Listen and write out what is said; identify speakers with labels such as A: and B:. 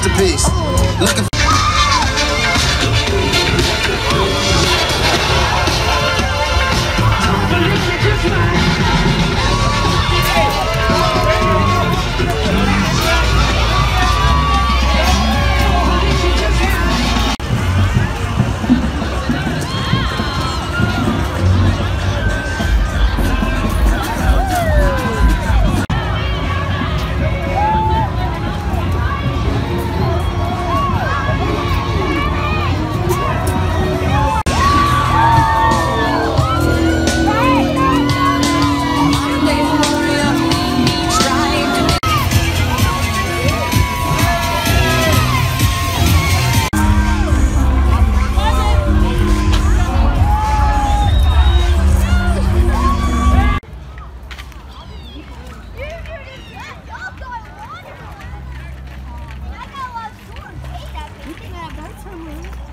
A: masterpiece. Looking 上门